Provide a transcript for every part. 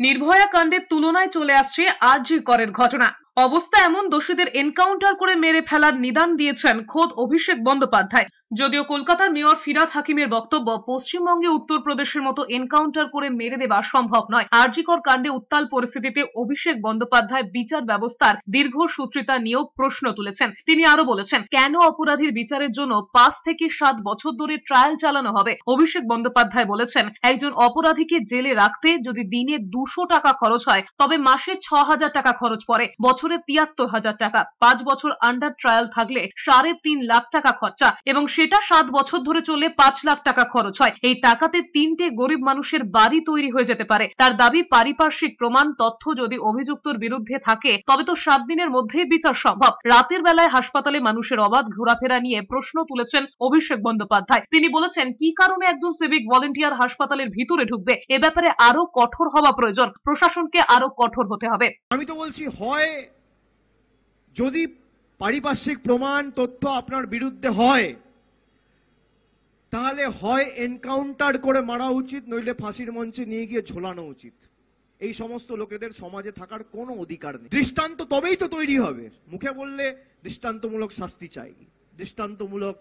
নির্ভয়া কাণ্ডের তুলনায় চলে আসছে আর জি করের ঘটনা। অবস্থা এমন, দোষীদের এনকাউন্টার করে মেরে ফেলার নিদান দিয়েছেন খোদ অভিষেক বন্দ্যোপাধ্যায়। যদিও কলকাতার মেয়র ফিরাদ হাকিমের বক্তব্য, পশ্চিমবঙ্গে উত্তরপ্রদেশের মতো এনকাউন্টার করে মেরে দেওয়া সম্ভব নয়। আরজিকর কাণ্ডে উত্তাল পরিস্থিতিতে অভিষেক বন্দ্যোপাধ্যায় বিচার ব্যবস্থার দীর্ঘ সূত্রিতা নিয়েও প্রশ্ন তুলেছেন। তিনি আরও বলেছেন, কেন অপরাধীর বিচারের জন্য পাঁচ থেকে সাত বছর ধরে ট্রায়াল চালানো হবে? অভিষেক বন্দ্যোপাধ্যায় বলেছেন, একজন অপরাধীকে জেলে রাখতে যদি দিনে দুশো টাকা খরচ হয়, তবে মাসে ছ হাজার টাকা খরচ পড়ে, বছরে তিয়াত্তর হাজার টাকা। পাঁচ বছর আন্ডার ট্রায়াল থাকলে সাড়ে তিন লাখ টাকা খরচা এবং সেটা সাত বছর ধরে চলে পাঁচ লাখ টাকা খরচ হয়। এই টাকাতে তিনটে গরিব মানুষের বাড়ি তৈরি হয়ে যেতে পারে। তার দাবি, পারিপার্শ্বিক প্রমাণ, তথ্য যদি অভিযুক্তর বিরুদ্ধে থাকে, তবে তো সাত দিনের মধ্যেই বিচার সম্ভব। রাতের বেলায় হাসপাতালে মানুষের অবাধ ঘোরাফেরা নিয়ে প্রশ্ন তুলেছেন অভিষেক বন্দ্যোপাধ্যায়। তিনি বলেছেন, কি কারণে একজন সিভিক ভলেন্টিয়ার হাসপাতালের ভিতরে ঢুকবে? এ ব্যাপারে আরও কঠোর হওয়া প্রয়োজন। প্রশাসনকে আরও কঠোর হতে হবে। আমি তো বলছি, হয় যদি পারিপার্শ্বিক প্রমাণ, তথ্য আপনার বিরুদ্ধে হয় তাহলে হয় এনকাউন্টার করে মারা উচিত, নইলে ফাঁসির মঞ্চে নিয়ে গিয়ে ঝোলানো উচিত। এই সমস্ত লোকেদের সমাজে থাকার কোনো অধিকার নেই। দৃষ্টান্ত তবেই তো তৈরি হবে। মুখে বললে দৃষ্টান্তমূলক শাস্তি চাই, দৃষ্টান্তমূলক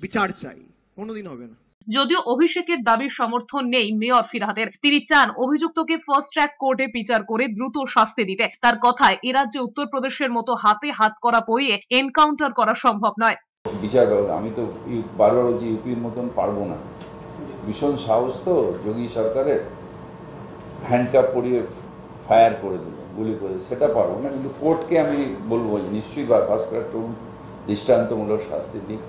বিচার চাই, কোনোদিন হবে না। যদিও অভিষেকের দাবির সমর্থন নেই মেয়র ফিরহাদের, তিনি চান অভিযুক্তকে ফার্স্ট ট্র্যাক কোর্টে বিচার করে দ্রুত শাস্তি দিতে। তার কথায় এ রাজ্যে উত্তরপ্রদেশের মতো হাতে হাত করা পইয়ে এনকাউন্টার করা সম্ভব নয়। বিচার ব্যবস্থা, আমি তো বারবার বলছি ইউপির মতন পারব না। ভীষণ সাহস তো যোগী সরকারের। হ্যান্ডকাপ পরিয়ে ফায়ার করে দিল গুলি করে সেটা পারব না। কিন্তু কোর্টকে আমি বলব নিশ্চয়ই বা ফার্স্ট ক্লাস দৃষ্টান্তমূলক শাস্তি দিক।